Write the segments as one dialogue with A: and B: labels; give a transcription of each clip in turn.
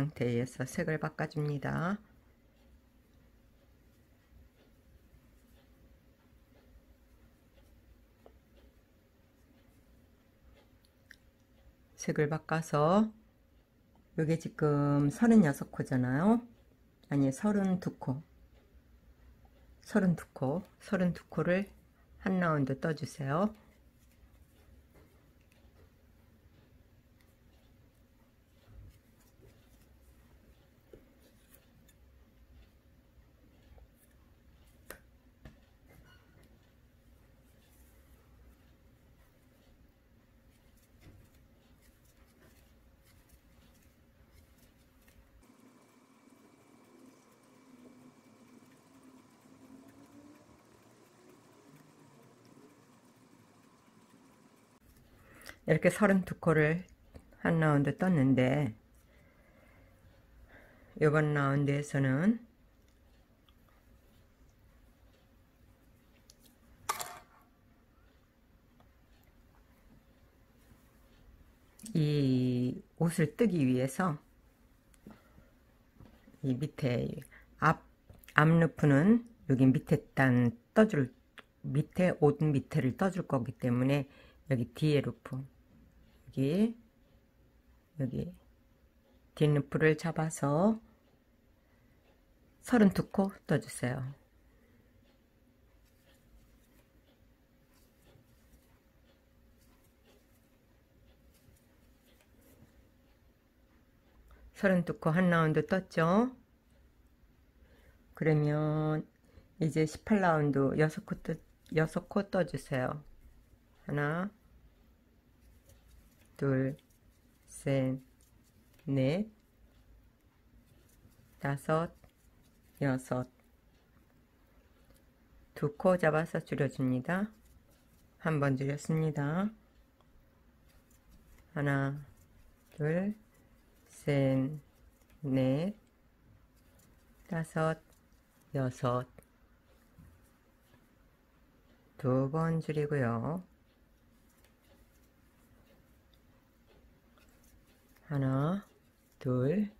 A: 상태에서 색을 바꿔줍니다. 색을 바꿔서 이게 지금 36코잖아요. 아니 32코 32코 32코를 한 라운드 떠주세요. 이렇게 32코를 한 라운드 떴는데 이번 라운드에서는 이 옷을 뜨기 위해서 이 밑에 앞 앞루프는 여기 밑에 단 떠줄 밑에 옷 밑에를 떠줄 거기 때문에 여기 뒤에 루프 여기 여기 뒷루프를 잡아서 32코 떠주세요. 서른 두 코 한 라운드 떴죠? 그러면 이제 18라운드 6코, 떠, 6코 떠주세요. 하나, 둘, 셋, 넷, 다섯, 여섯. 두 코 잡아서 줄여줍니다. 한 번 줄였습니다. 하나, 둘, 셋, 넷, 다섯, 여섯. 두 번 줄이고요. 하나, 둘,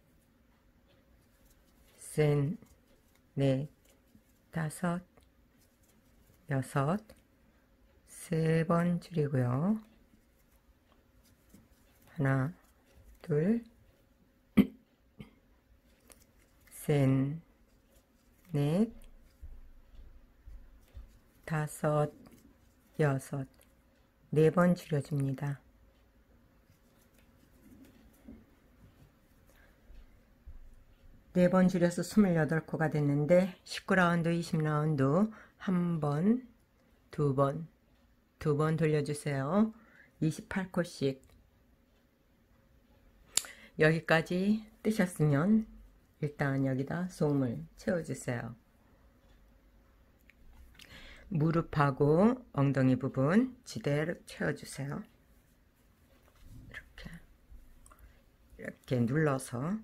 A: 셋, 넷, 다섯, 여섯, 세 번 줄이고요. 하나, 둘, 셋, 넷, 다섯, 여섯, 네 번 줄여줍니다. 네 번 줄여서 28코가 됐는데 19라운드, 20라운드 한 번, 두 번, 두 번 돌려주세요. 28코씩 여기까지 뜨셨으면 일단 여기다 솜을 채워주세요. 무릎하고 엉덩이 부분 지대로 채워주세요. 이렇게 이렇게 눌러서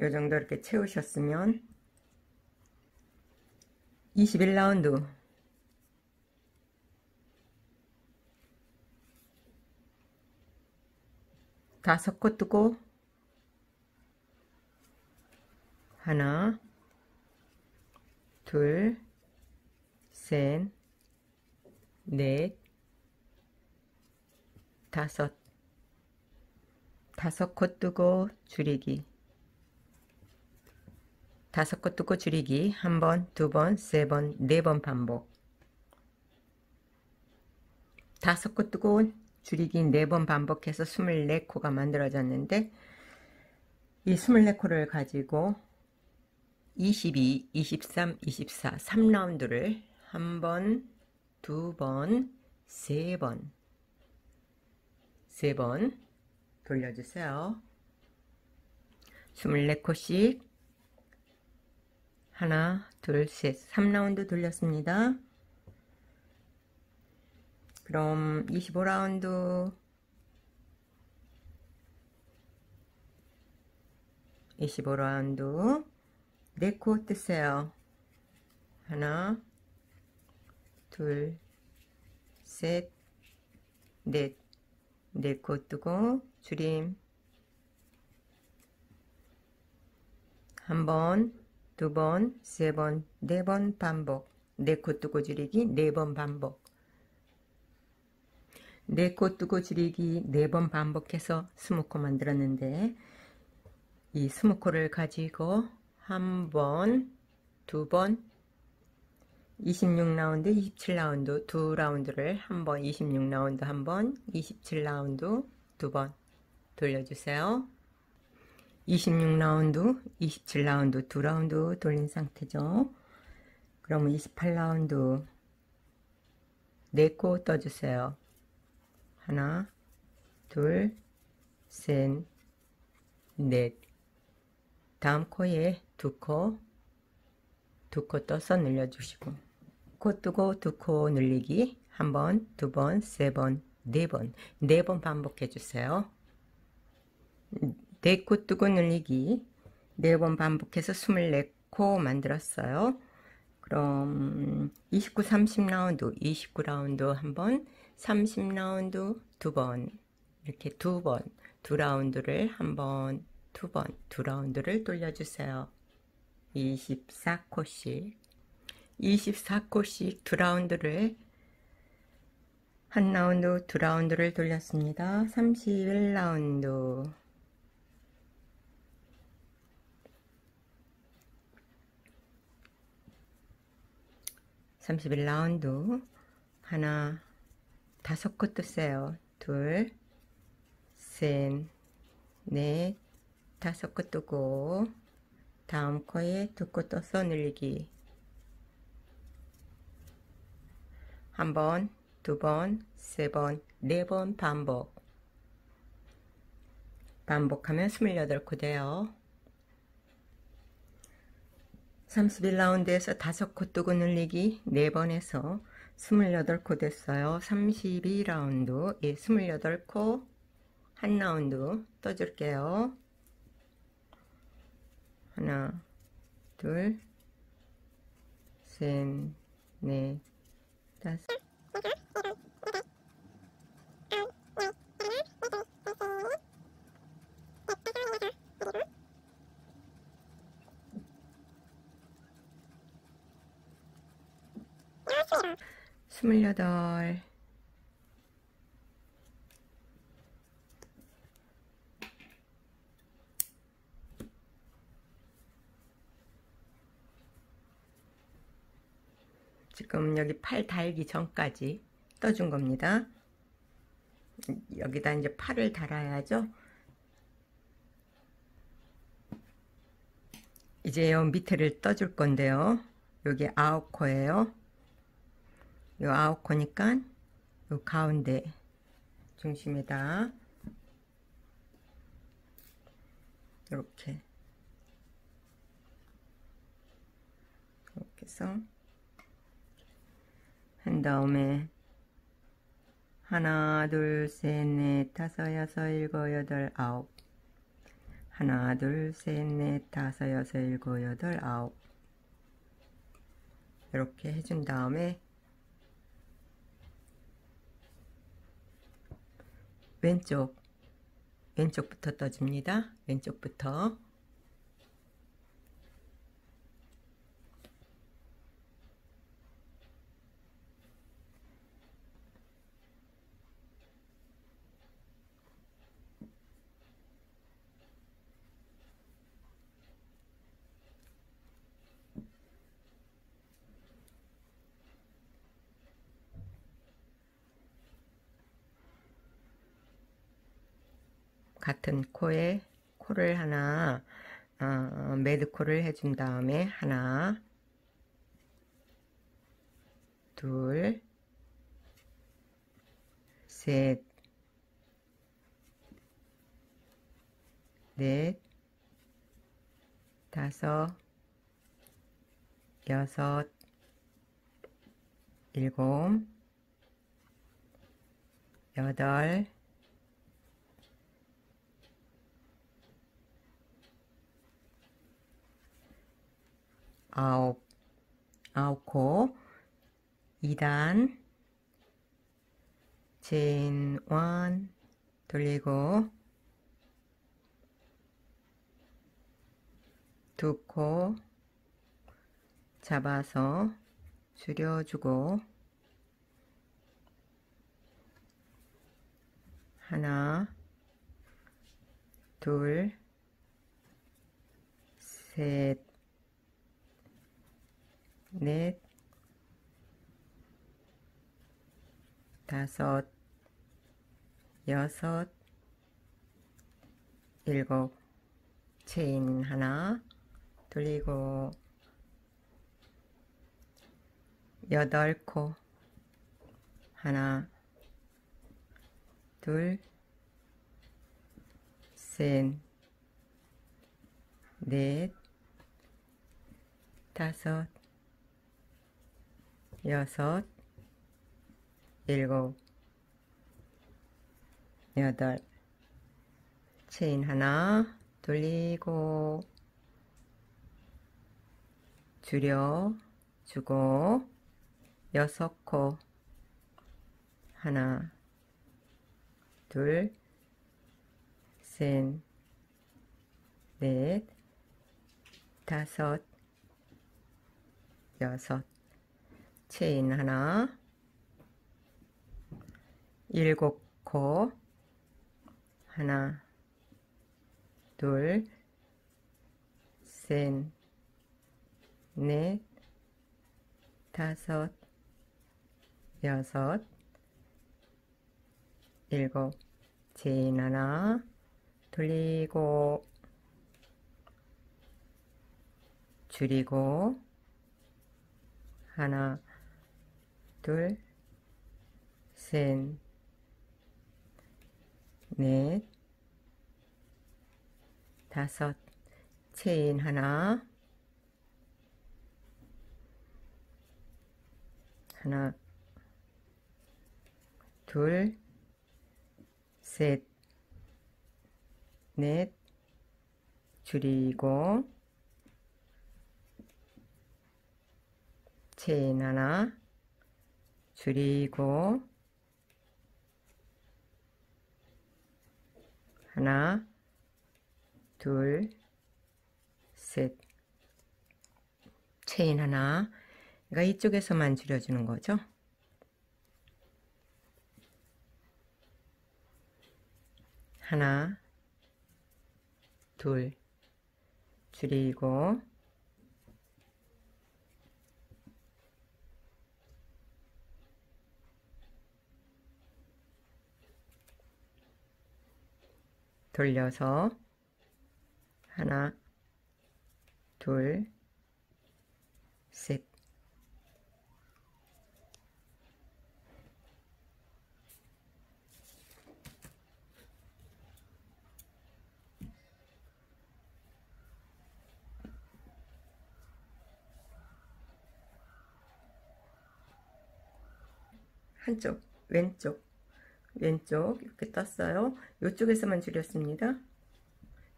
A: 이 정도 이렇게 채우셨으면 21라운드. 다섯 코 뜨고 하나 둘 셋 넷 다섯. 다섯 코 뜨고 줄이기 다섯 코 뜨고 줄이기. 한 번, 두 번, 세 번, 네 번 반복. 다섯 코 뜨고 줄이기. 네 번 반복해서 24코가 만들어졌는데 이 24코를 가지고 22, 23, 24, 3라운드를 한 번, 두 번, 세 번, 세 번 돌려주세요. 24코씩 하나 둘셋. 3라운드 돌렸습니다. 그럼 25라운드. 25라운드. 4코 뜨세요. 하나 둘셋넷. 네코 뜨고 줄임. 한 번, 두 번, 세 번, 네 번 반복 네코 뜨고 줄이기 네 번 반복 네코 뜨고 줄이기 네 번 반복해서 스무 코 만들었는데 이 스무 코를 가지고 한 번, 두 번, 26라운드, 27라운드 두 라운드를 한 번, 26라운드 한 번, 27라운드 두 번 돌려주세요. 26라운드, 27라운드 두 라운드 돌린 상태죠. 그러면 28라운드 4코 떠주세요. 하나, 둘, 셋, 넷 다음 코에 두 코, 두 코 떠서 늘려주시고 코 뜨고 두 코 늘리기 한 번, 두 번, 세 번, 네 번, 네 번 반복해 주세요. 네코 뜨고 늘리기 네번 반복해서 24코 만들었어요. 그럼 29, 30라운드, 29라운드 한 번, 30라운드 두 번, 이렇게 두 번, 두 라운드를 한 번, 두 번, 두 라운드를 돌려주세요. 24코씩 24코씩 두 라운드를 한 라운드 두 라운드를 돌렸습니다. 31라운드 31라운드 하나 다섯 코 뜨세요. 둘, 셋, 넷, 다섯 코 뜨고 다음 코에 두 코 떠서 늘리기 한 번, 두 번, 세 번, 네 번 반복 반복하면 28코 돼요. 31라운드에서 5코 뜨고 늘리기 4번 해서 28코 됐어요. 32라운드 예, 28코 한 라운드 떠줄게요. 하나 둘 셋, 넷, 다섯 스물여덟 지금 여기 팔 달기 전까지 떠준 겁니다. 여기다 이제 팔을 달아야죠. 이제 요 밑에를 떠줄 건데요. 여기 아홉 코예요. 요 아홉 코니까 요 가운데 중심에다 이렇게. 이렇게 해서 한 다음에 하나 둘 셋 넷 다섯 여섯 일곱 여덟 아홉. 하나 둘 셋 넷 다섯 여섯 일곱 여덟 아홉. 이렇게 해준 다음에 왼쪽 왼쪽부터 떠줍니다. 왼쪽부터 같은 코에 코를 하나 어, 매드코를 해준 다음에 하나 둘 셋, 넷, 다섯, 여섯, 일곱, 여덟, 아홉, 아홉 코, 2단, 진, 원, 돌리고, 두 코. 잡아서 줄여주고. 하나. 둘. 셋, 넷, 다섯, 여섯, 일곱, 체인 하나, 돌리고. 여덟 코 하나 둘 셋, 넷, 다섯, 여섯, 일곱, 여덟, 체인 하나 돌리고. 줄여 주고. 여섯 코. 하나 둘셋넷 다섯 여섯 체인 하나. 일곱 코 하나 둘 셋, 넷, 다섯, 여섯, 일곱, 체인 하나, 돌리고, 줄이고, 하나, 둘, 셋, 넷, 다섯, 체인 하나, 하나, 둘, 셋, 넷, 줄이고, 체인 하나, 줄이고, 하나, 둘, 셋, 체인 하나, 그러니까 이쪽에서만 줄여주는 거죠. 하나, 둘, 줄이고, 돌려서 하나, 둘, 셋, 한쪽 왼쪽 왼쪽 이렇게 떴어요. 이쪽에서만 줄였습니다.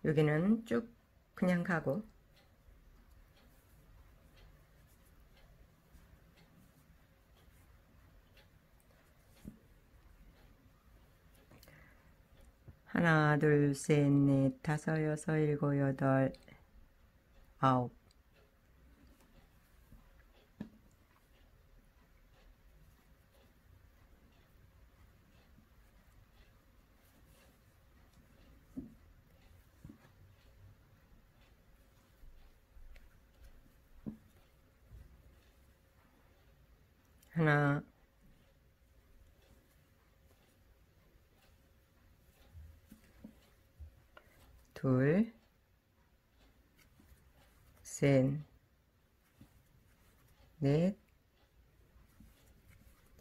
A: 여기는 쭉 그냥 가고. 하나 둘 셋 넷 다섯 여섯 일곱 여덟 아홉 하나. 둘. 셋, 넷,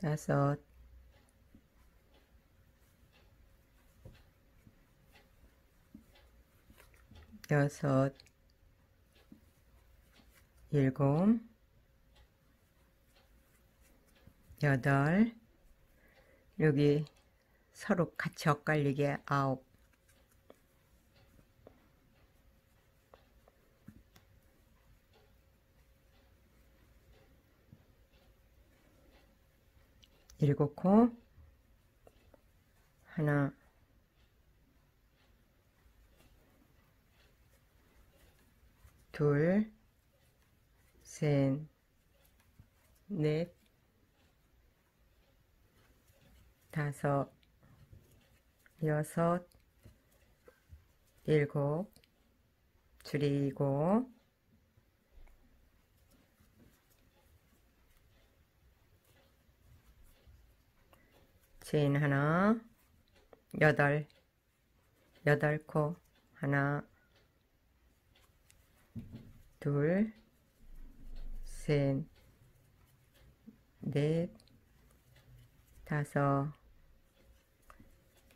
A: 다섯, 여섯, 일곱, 여덟, 여기 서로 같이 엇갈리게 아홉, 일곱 코, 하나, 둘, 셋, 넷, 다섯, 여섯, 일곱, 줄이고, 체인 하나, 여덟, 여덟 코, 하나, 둘, 셋, 넷, 다섯,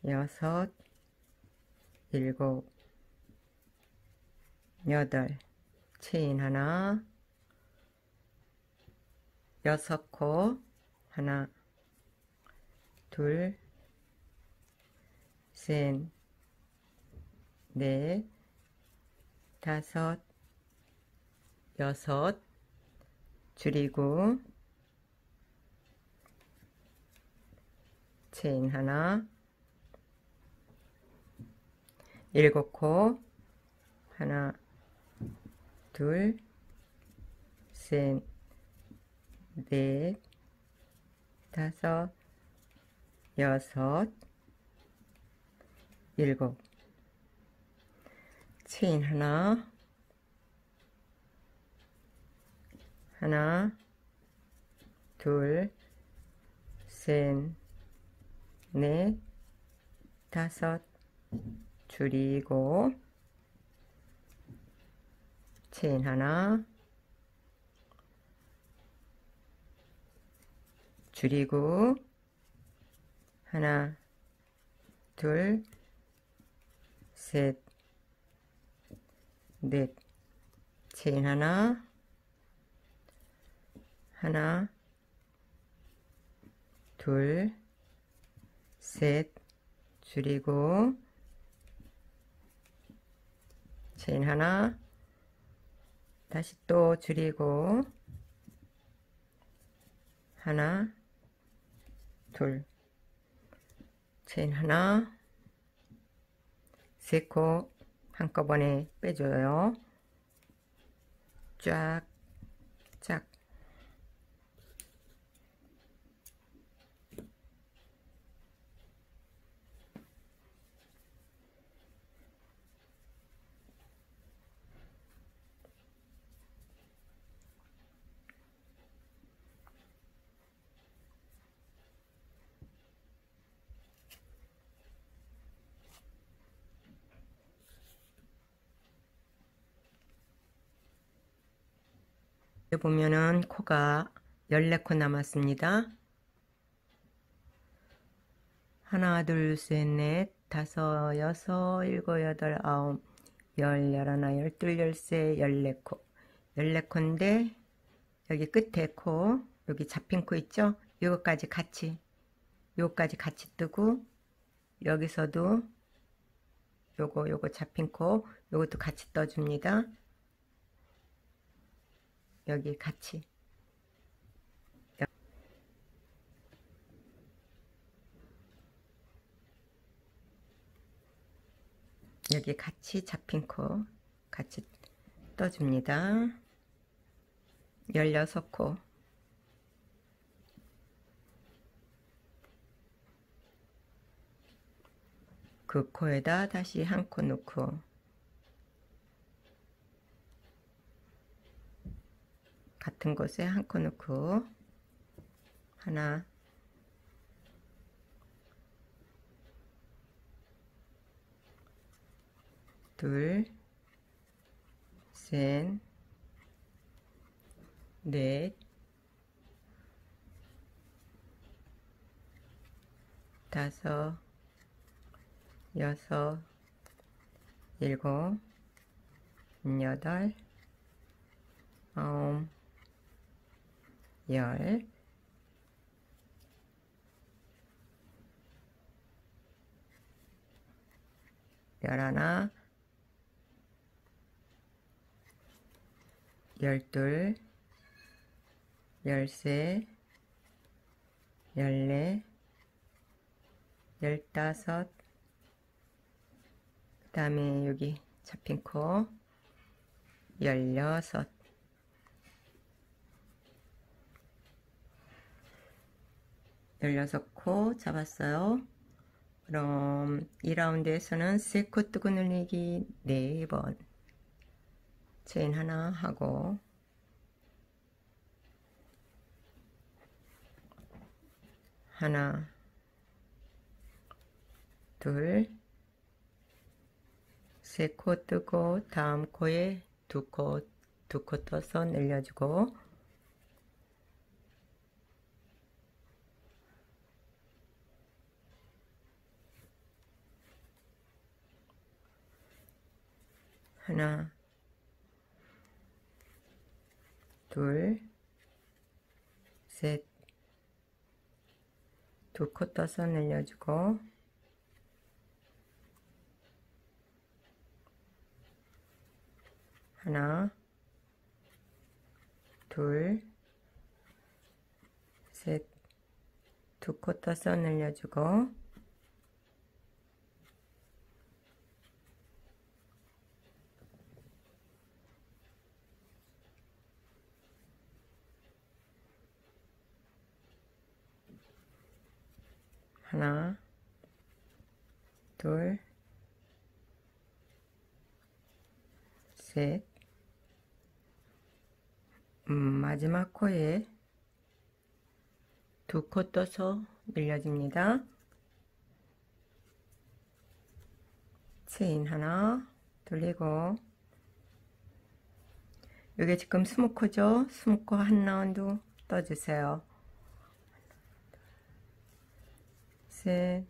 A: 여섯, 일곱, 여덟, 체인 하나, 여섯 코, 하나, 둘, 셋, 넷, 다섯, 여섯, 줄이고, 체인 하나, 일곱 코, 하나, 둘, 셋, 넷, 다섯, 여섯, 일곱, 체인 하나, 하나, 둘, 셋, 넷, 다섯, 줄이고, 체인 하나, 줄이고, 하나, 둘, 셋, 넷, 체인 하나, 하나, 둘, 셋, 줄이고, 체인 하나, 다시 또 줄이고, 하나, 둘, 체인 하나, 세 코 한꺼번에 빼줘요. 쫙, 쫙. 보면은 코가 14코 남았습니다. 하나, 둘, 셋, 넷, 다섯, 여섯, 일곱, 여덟, 아홉, 열, 열하나, 열둘, 열세, 열네 코. 열네 코인데 여기 끝에 코, 여기 잡힌 코 있죠? 요거까지 같이, 요거까지 같이 뜨고 여기서도 요거, 요거 잡힌 코, 요것도 같이 떠줍니다. 여기 같이 여기 같이 잡힌 코 같이 떠줍니다. 16코 그 코에다 다시 한 코 넣고 같은 곳에 한 코 넣고 하나 둘 셋, 넷, 다섯, 여섯, 일곱, 여덟, 아홉, 열, 열하나, 열둘, 열세, 열네, 열다섯, 그 다음에 여기 잡힌 코, 열여섯, 열여섯 코 잡았어요. 그럼 2라운드에서는 세코 뜨고 늘리기 4번. 체인 하나 하고. 하나. 둘. 세 코 뜨고 다음 코에 두 코 두 코 떠서 늘려주고 하나, 둘, 셋, 두코 떠서 늘려주고, 하나, 둘, 셋, 두 코 떠서 늘려주고, 하나, 둘, 셋, 음, 마지막 코에 두 코 떠서 늘려줍니다. 체인 하나 돌리고 여기 지금 스무 코죠? 스무 코 한 라운드 떠주세요. 셋,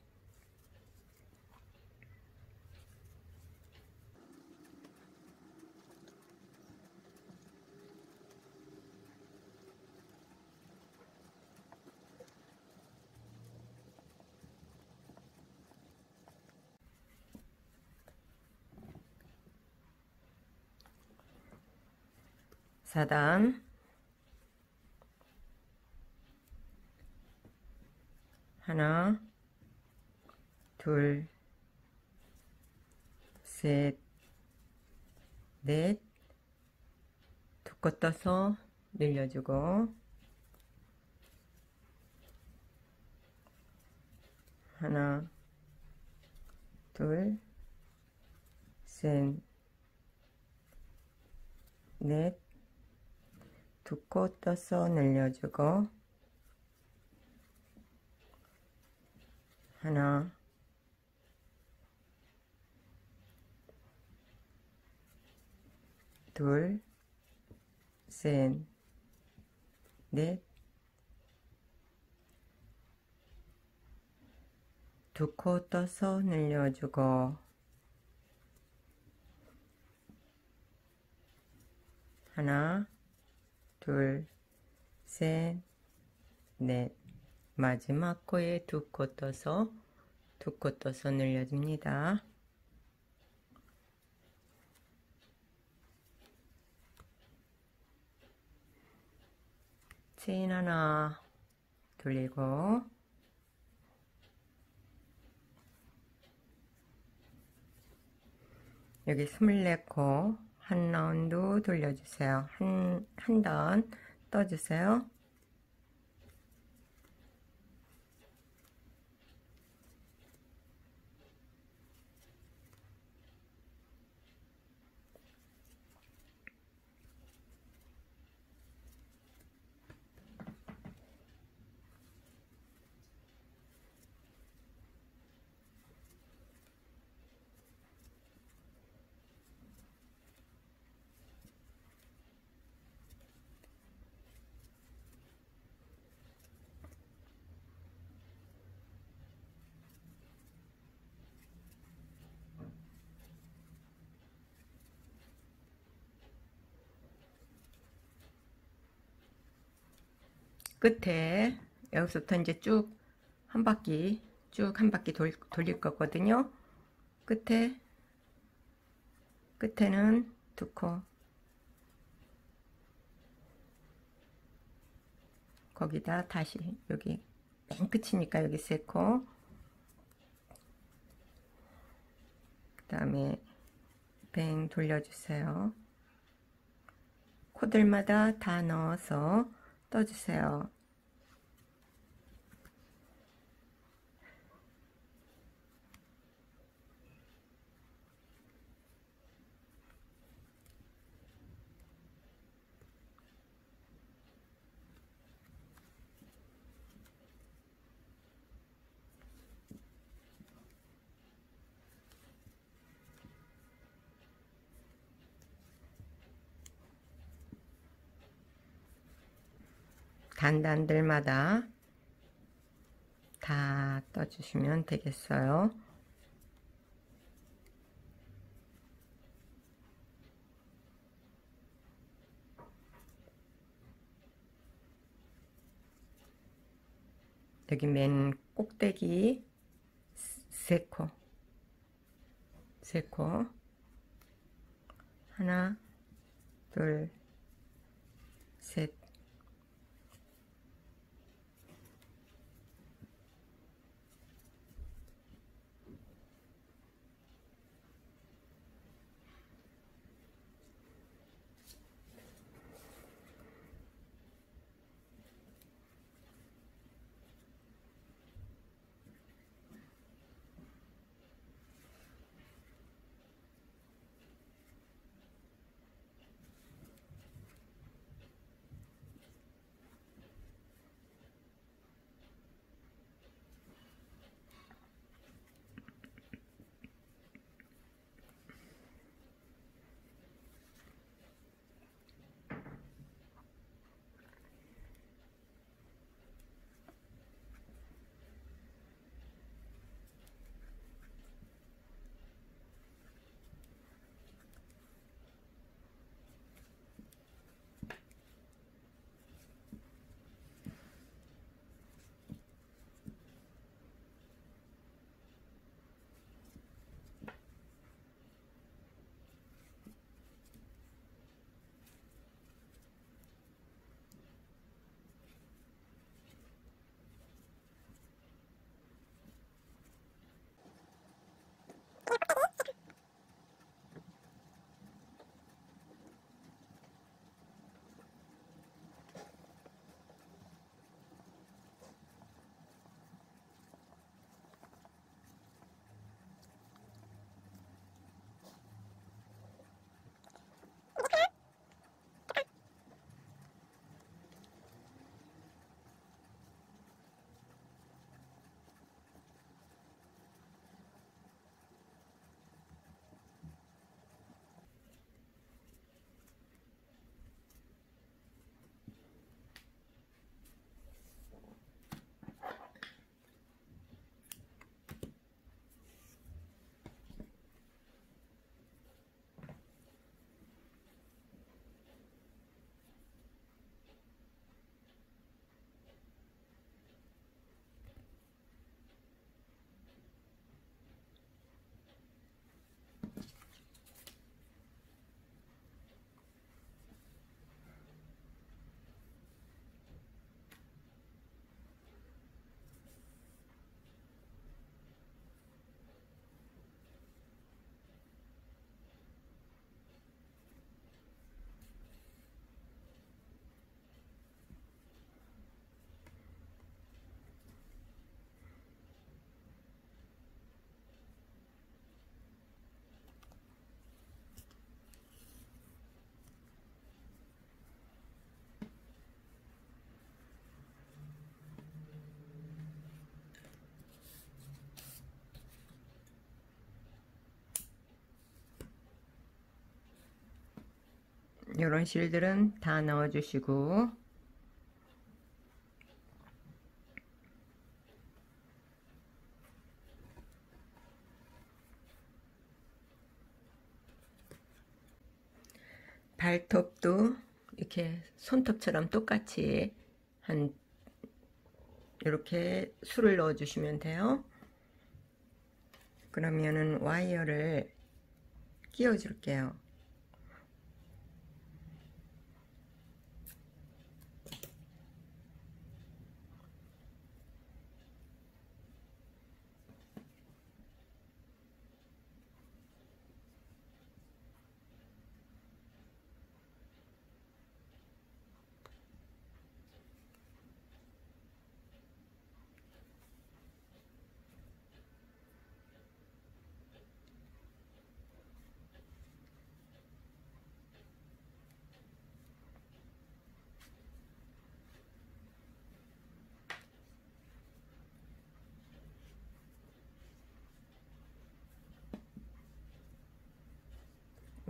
A: 사단. 하나 둘 셋, 넷, 두코 떠서 늘려주고. 하나, 둘, 셋, 넷, 두코 떠서 늘려주고. 하나 둘, 셋, 넷, 두 코 떠서 늘려주고 하나 둘, 셋, 넷. 마지막 코에 두 코 떠서 두 코 떠서 늘려줍니다. 체인 하나 돌리고 여기 24코 한 라운드 돌려주세요. 한, 한 단 떠주세요. 끝에 여기서부터 이제 쭉 한 바퀴 쭉 한 바퀴 돌, 돌릴 거거든요. 끝에 끝에는 두 코 거기다 다시 여기 맨 끝이니까 여기 세코 그 다음에 뱅 돌려주세요. 코들마다 다 넣어서 떠주세요. 단단들마다 다 떠주시면 되겠어요. 여기 맨 꼭대기 세코 세코 하나 둘셋 이런 실들은 다 넣어주시고. 발톱도 이렇게 손톱처럼 똑같이 한 이렇게 술을 넣어 주시면 돼요. 그러면은 와이어를 끼워 줄게요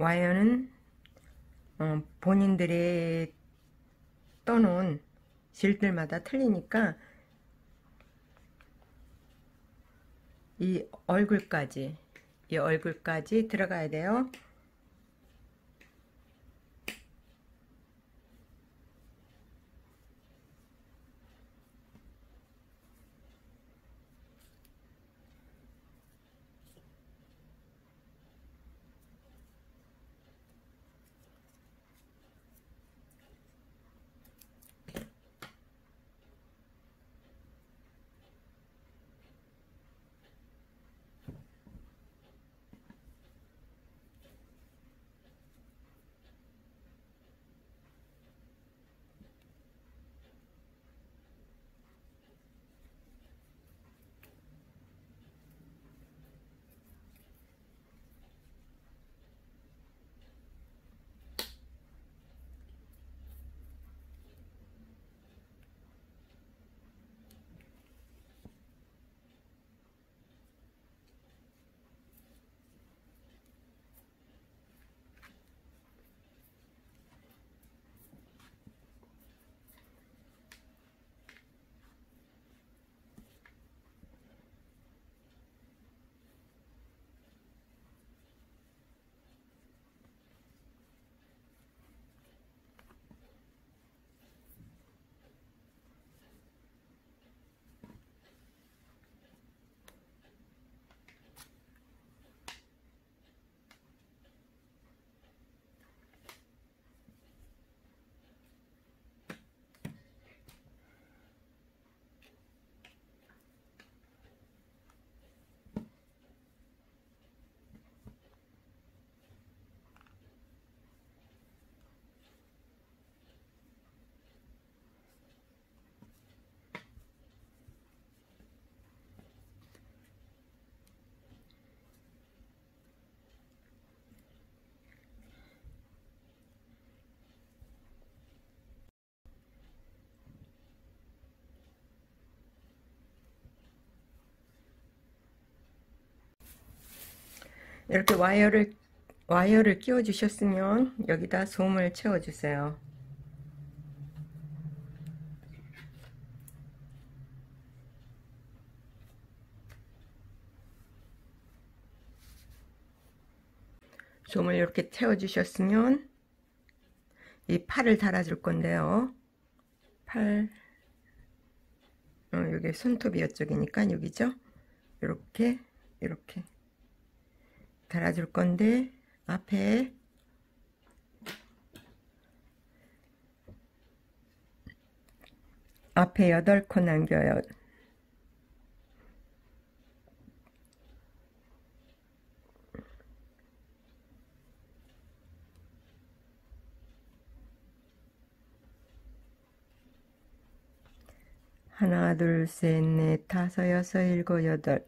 A: 와이어는 어, 본인들의 떠놓은 질들마다 틀리니까 이 얼굴까지 이 얼굴까지 들어가야 돼요. 이렇게 와이어를 와이어를 끼워 주셨으면 여기다 솜을 채워 주세요. 솜을 이렇게 채워 주셨으면 이 팔을 달아 줄 건데요. 팔 어, 여기 손톱이 이쪽이니까 여기죠? 이렇게 이렇게 달아줄 건데 앞에 앞에 8코 남겨요. 하나, 둘, 셋, 넷, 다섯, 여섯, 일곱, 여덟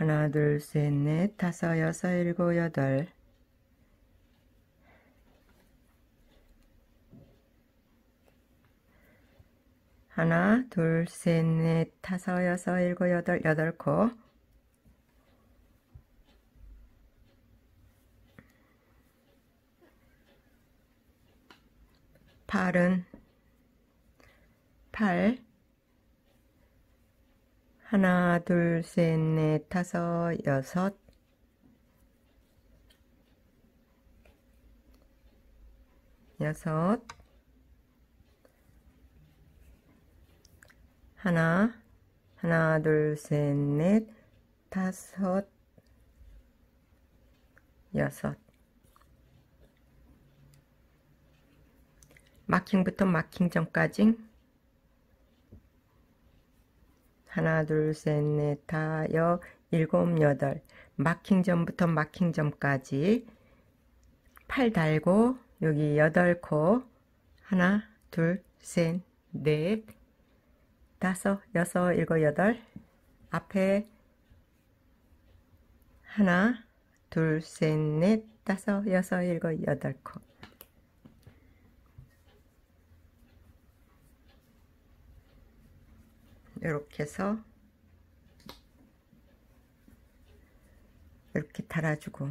A: 하나 둘 셋 넷 다섯 여섯 일곱 여덟. 하나 둘 셋 넷 다섯 여섯 일곱 여덟 여덟 코. 팔은 팔 하나, 둘, 셋, 넷, 다섯, 여섯. 여섯. 하나 하나 둘 셋 넷 다섯 여섯. 마킹부터 마킹 전까지. 하나, 둘, 셋, 넷, 다, 여, 일곱, 여덟. 마킹 점부터 마킹 점까지 팔 달고 여기 여덟 코. 하나, 둘, 셋, 넷, 다섯, 여섯, 일곱, 여덟. 앞에 하나, 둘, 셋, 넷, 다섯, 여섯, 일곱, 여덟 코 이렇게 해서 이렇게 달아주고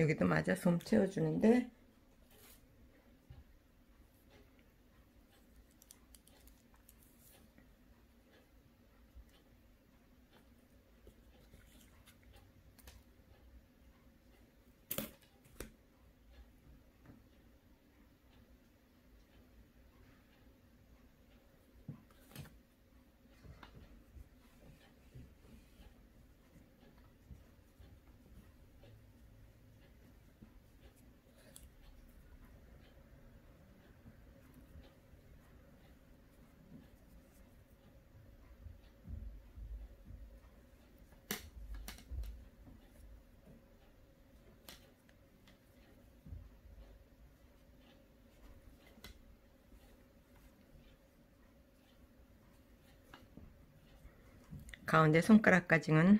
A: 여기도 맞아? 솜 채워주는데 가운데 손가락까지는